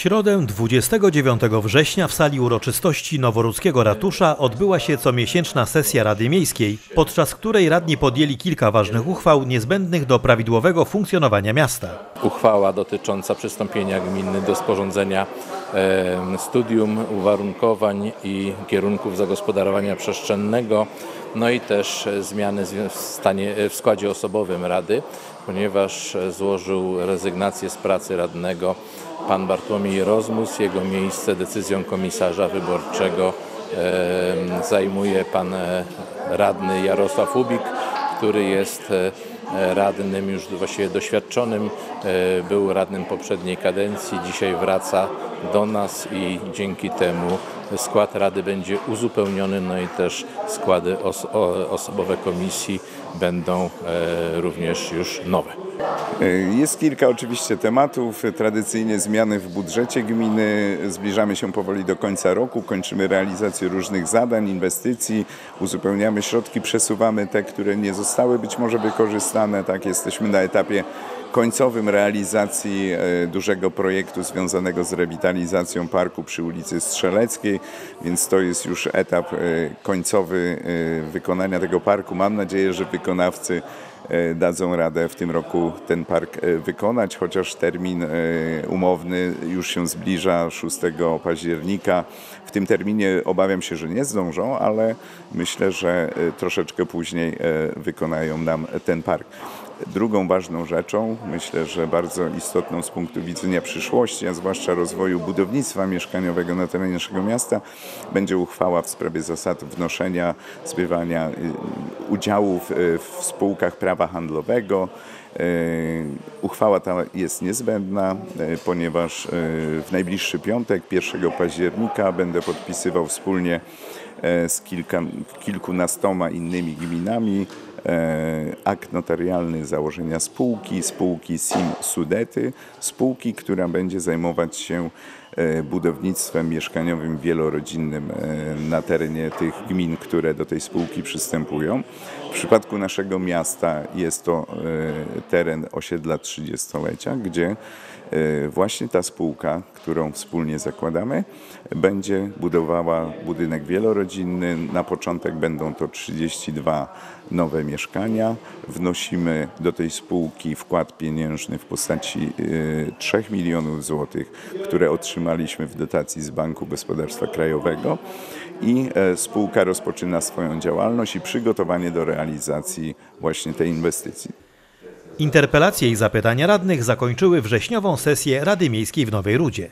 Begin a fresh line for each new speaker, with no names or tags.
środę 29 września w sali uroczystości Noworudzkiego Ratusza odbyła się comiesięczna sesja Rady Miejskiej, podczas której radni podjęli kilka ważnych uchwał niezbędnych do prawidłowego funkcjonowania miasta.
Uchwała dotycząca przystąpienia gminy do sporządzenia studium uwarunkowań i kierunków zagospodarowania przestrzennego, no i też zmiany w, stanie, e, w składzie osobowym Rady, ponieważ e, złożył rezygnację z pracy radnego pan Bartłomiej Rozmus. Jego miejsce decyzją komisarza wyborczego zajmuje pan e, radny Jarosław Ubik, który jest e, radnym już właściwie doświadczonym, e, był radnym poprzedniej kadencji, dzisiaj wraca do nas i dzięki temu skład rady będzie uzupełniony, no i też składy os- osobowe komisji będą również już nowe.
Jest kilka oczywiście tematów. Tradycyjnie zmiany w budżecie gminy. Zbliżamy się powoli do końca roku. Kończymy realizację różnych zadań, inwestycji. Uzupełniamy środki, przesuwamy te, które nie zostały być może wykorzystane. Tak, jesteśmy na etapie końcowym realizacji e, dużego projektu związanego z rewitalizacją parku przy ulicy Strzeleckiej, więc to jest już etap e, końcowy e, wykonania tego parku. Mam nadzieję, że wykonawcy dadzą radę w tym roku ten park wykonać, chociaż termin umowny już się zbliża 6 października. W tym terminie obawiam się, że nie zdążą, ale myślę, że troszeczkę później wykonają nam ten park. Drugą ważną rzeczą, myślę, że bardzo istotną z punktu widzenia przyszłości, a zwłaszcza rozwoju budownictwa mieszkaniowego na terenie naszego miasta, będzie uchwała w sprawie zasad wnoszenia, zbywania y, udziałów y, w spółkach prawa handlowego. Y, Uchwała ta jest niezbędna, ponieważ w najbliższy piątek, 1 października, będę podpisywał wspólnie z kilka, kilkunastoma innymi gminami akt notarialny założenia spółki, spółki SIM Sudety, spółki, która będzie zajmować się e, budownictwem mieszkaniowym wielorodzinnym e, na terenie tych gmin, które do tej spółki przystępują. W przypadku naszego miasta jest to e, teren osiedla 30-lecia, gdzie e, właśnie ta spółka, którą wspólnie zakładamy, będzie budowała budynek wielorodzinny. Na początek będą to 32 nowe mieszkania. Wnosimy do tej spółki wkład pieniężny w postaci e, 3 milionów złotych, które otrzymaliśmy w dotacji z Banku Gospodarstwa Krajowego i e, spółka rozpoczyna swoją działalność i przygotowanie do realizacji właśnie tej inwestycji.
Interpelacje i zapytania radnych zakończyły wrześniową sesję Rady Miejskiej w Nowej Rudzie.